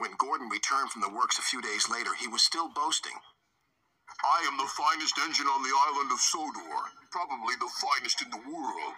When Gordon returned from the works a few days later, he was still boasting. I am the finest engine on the island of Sodor. Probably the finest in the world.